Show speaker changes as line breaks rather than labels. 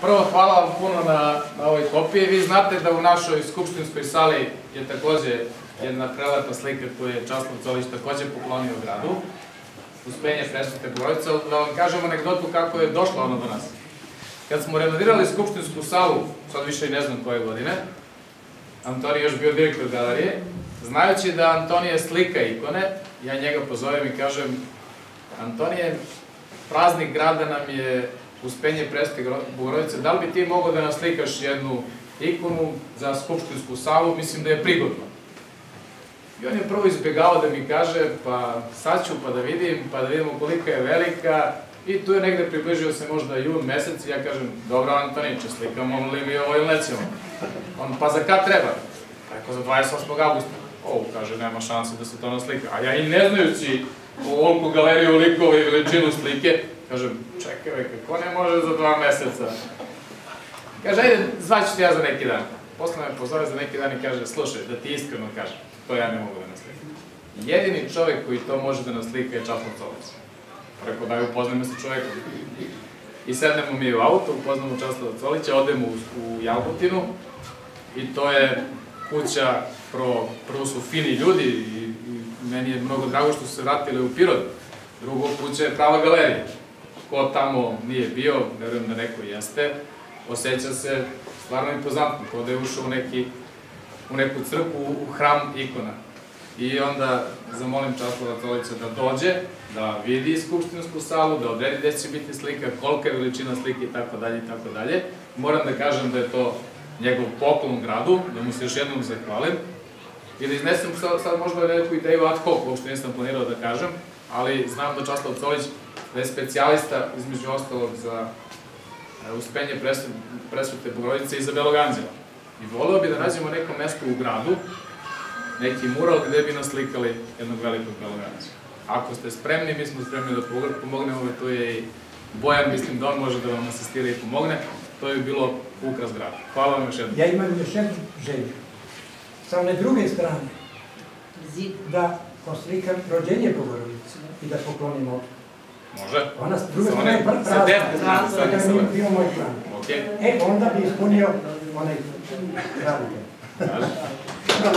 prvo hvala vam puno na, na ovoj kopiji. Vi znate da u našoj skupštinskoj sali je takođe jedna prelepa slika koju je Časlav Colić takođe poklonio gradu. Uspenje presvete Bogorodice. Da vam kažem anegdotu kako je došla ona do nas. Kad smo renovirali skupštinsku salu, sad više i ne znam koje godine, Antoni još bio direktor galerije, znajući da Antonije slika ikone, ja njega pozovem i kažem, Antonije, praznik grada nam je uspenje Preste Bogorodice, da li bi ti mogao da naslikaš jednu ikonu za skupštinsku salu, mislim da je prigodno. I on je prvo izbjegao da mi kaže, pa sad ću pa da vidim, pa da vidimo kolika je velika, i tu je negde približio se možda jun mesec, i ja kažem, dobro Antoniće, slikamo li mi ovo ili nećemo? On, pa za kad treba? Rekao, za 28. augusta. O, kaže, nema šanse da se to naslika. A ja i ne znajući u ovoliko galeriju likova i veličinu slike, kažem, čekaj, ko ne može za dva meseca? Kaže, ajde, zvaću ti ja za neki dan. Posle me pozove za neki dan i kaže, slušaj, da ti iskreno kažem, to ja ne mogu da naslikam. Jedini čovek koji to može da naslika je Časlav Colić. Rekao, daj, upoznajmo se čovekom. I sednemo mi u auto, upoznamo Časlava Colića, odemo u, u i to je kuća, prvo su fini ljudi i, i meni je mnogo drago što su se vratili u Pirot. Drugo, kuća je prava galerija. Ko tamo nije bio, verujem da neko jeste, osjeća se stvarno impozantno, kao da je ušao u, neki, u neku crkvu, u hram ikona. I onda zamolim Časlava Colića da dođe, da vidi skupštinsku salu, da odredi gde će biti slika, kolika je veličina slike i tako dalje i tako dalje. Moram da kažem da je to njegov poklon gradu, da mu se još jednom zahvalim. I da iznesem sad, sad možda neku ideju ad hoc, uopšte nisam planirao da kažem, ali znam da Časlav Colić da je specijalista između ostalog za e, uspenje presvete Bogorodice i za Belog Anđela. I voleo bi da nađemo neko mesto u gradu, neki mural gde bi naslikali jednog velikog Belog Anđela. Ako ste spremni, mi smo spremni da pomognemo, tu je i Bojan, mislim da on može da vam asistira i pomogne. To je bilo ukras grada. Hvala vam još jednom.
Ja imam još jednu želju. Sa one druge strane, da poslikam rođenje Bogorodice i da poklonim ovdje.
Može.
Ona s druge strane je prazna.
Sa desne strane.
To je bio moj plan.
Okej.
E, onda bi ispunio onaj pravi.
Može.
Da,